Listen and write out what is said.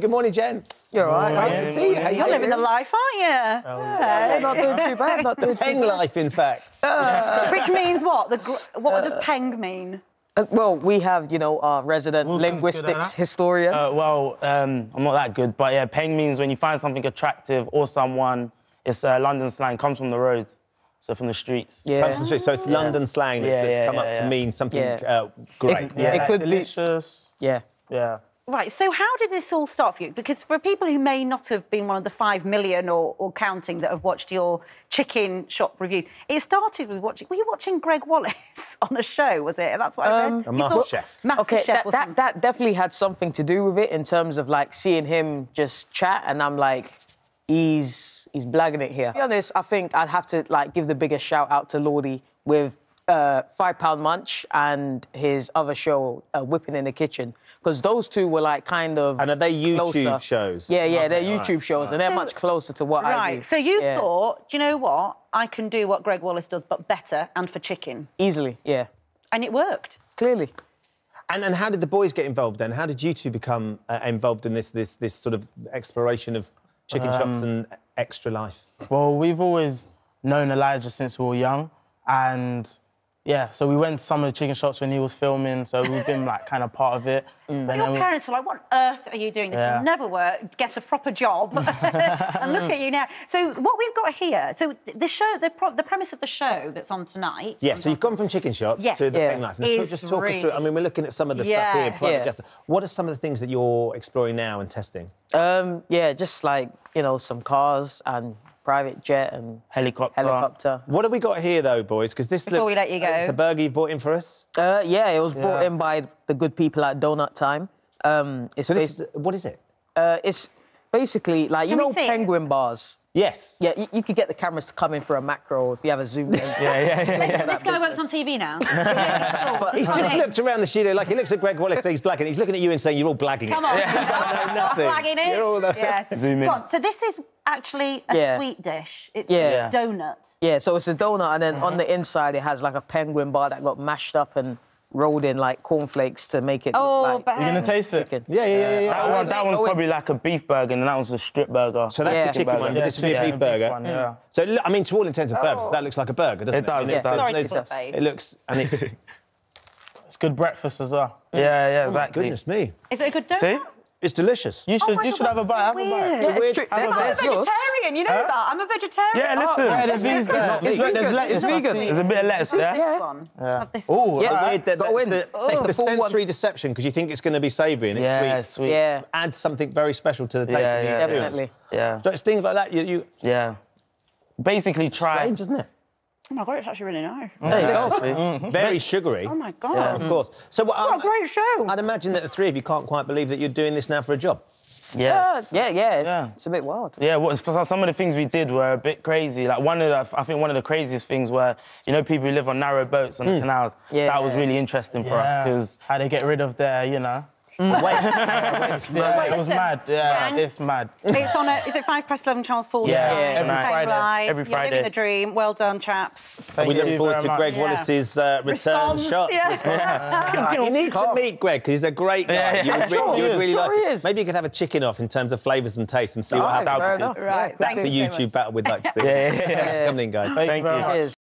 Good morning, gents. You're all right. Great to see you. How you You're living the life, aren't you? Yeah, not doing too bad. Not doing too Peng bad. life, in fact. Which means what? The gr- what does peng mean? Uh, Well, we have, you know, our resident Wilson's linguistics that. historian. Uh, well, um, I'm not that good, but yeah, peng means when you find something attractive or someone, it's uh, London slang, comes from the roads, so from the streets. yeah. Comes from the street, So it's London slang that's, Yeah, that's yeah, come yeah, up to mean something Yeah. uh, great. Yeah, It like could be- delicious. yeah. Yeah. Right. So how did this all start for you? Because for people who may not have been one of the five million or, or counting that have watched your chicken shop reviews, it started with watching. Were you watching Gregg Wallace on a show? Was it? That's what I read. Um, a You thought- MasterChef. MasterChef Okay, that, that, that definitely had something to do with it in terms of like seeing him just chat, and I'm like, he's he's blagging it here. To be honest, I think I'd have to like give the biggest shout out to Lordy with uh, Five Pound Munch and his other show, uh, Whipping in the Kitchen, because those two were like kind of. And are they YouTube closer. shows? Yeah, yeah, they're Okay, all YouTube right, shows, and they're So- much closer to what I do. Right. So you Yeah. thought, do you know what? I can do what Gregg Wallace does, but better and for chicken. easily, yeah, And it worked. clearly. And, and how did the boys get involved then? How did you two become uh, involved in this, this, this sort of exploration of chicken Um, shops and extra life? Well, we've always known Elijah since we were young, and yeah, so we went to some of the chicken shops when he was filming, so we've been like kind of part of it. And Your then parents were like, "What on earth are you doing? This Yeah. will never work. Get a proper job." and look at you now. So what we've got here. So the show, the, pro- the premise of the show that's on tonight. Yeah, so you've gone from chicken shops Yes. to the Yeah. Peng life. Now, talk- Is just talk us through. I mean, we're looking at some of the stuff here. Yes. Yeah. Justice. What are some of the things that you're exploring now and testing? Um, yeah, just like you know, some cars and private jet and Helicopter. helicopter. What have we got here, though, boys? Because this Before looks. we let you go. It's a burger you've bought in for us. Uh, yeah, it was brought Yeah. in by the good people at Donut Time. Um, it's So this basi- is, what is it? uh, it's basically like you Can we know see it? penguin bars. Yes. Yeah, you, you could get the cameras to come in for a macro if you have a zoom. lens. Yeah, yeah, yeah. This guy works on TV now. He's just looked around the studio like he looks at Gregg Wallace, he's blagging. He's looking at you and saying, You're all blagging Come it. on, know stop nothing. flagging it. You're all the- Yes. Zoom in. Go on, So this is actually a Yeah. sweet dish. It's Yeah. a donut. Yeah, so it's a donut, and then on the inside it has like a penguin bar that got mashed up and rolled in like cornflakes to make it Oh, look like but- You gonna um, taste it? chicken. Yeah, yeah, yeah. yeah. That, one, that one's Oh, probably like a beef burger, and that one's a strip burger. So that's Yeah. the chicken one, but Yeah, this would be a yeah, beef burger. one, yeah. So, I mean, to all intents and purposes, oh. that looks like a burger, doesn't it? It does, I mean, it does. There's- there's- It looks, and it's, It's good breakfast as well. Mm. Yeah, yeah, oh exactly. goodness me, Is it a good donut? See? It's delicious. You Oh should, my you God, should have a bite. Have a bite. Yeah, it's Weird. true. Have a bite. I'm a vegetarian, you know that. I'm a vegetarian. Yeah, oh, listen. yeah, there's, there's- there's, it's- there's, it's there's vegan. lettuce. It's vegan. There's a bit of lettuce, yeah? This one. Have this Oh, Yeah. alright. Weird that, Go that's the, Taste the, the full one. sensory deception because you think it's going to be savoury and it's Yeah, sweet. sweet. Yeah, Adds something very special to the taste. Yeah, yeah, definitely. Yeah, So it's things like that. You, you yeah. Basically, try. strange, isn't it? Oh my god, it's actually really nice. There you go. See? Mm-hmm. Very sugary. Oh my god. Of course. So what, What a great show. I'd imagine that the three of you can't quite believe that you're doing this now for a job. Yeah. Yeah, yeah, it's, Yeah. it's a bit wild. Yeah, what, for some of the things we did were a bit crazy. Like one of the, I think one of the craziest things were, you know, people who live on narrow boats on the mm. canals. Yeah. That was really interesting for us because How they get rid of their, you know. Wait, Yeah, it was mad. Yeah, Gang. it's mad. It's on a, is it 5 past 11 Channel 4? Yeah, tonight? yeah, every Playing Friday. live. Every You're living the dream. Well done, chaps. Thank we look forward very to much. Gregg Yeah. Wallace's uh, return Response, shot. yeah. You need to meet Gregg because he's a great guy. Yeah, yeah, you would, re- sure you would really sure like he it. is. Maybe you could have a chicken off in terms of flavours and taste and see what happens. Right, That's thank a YouTube battle we'd like to see. Yeah, yeah, yeah. Thanks for coming in, guys. Thank you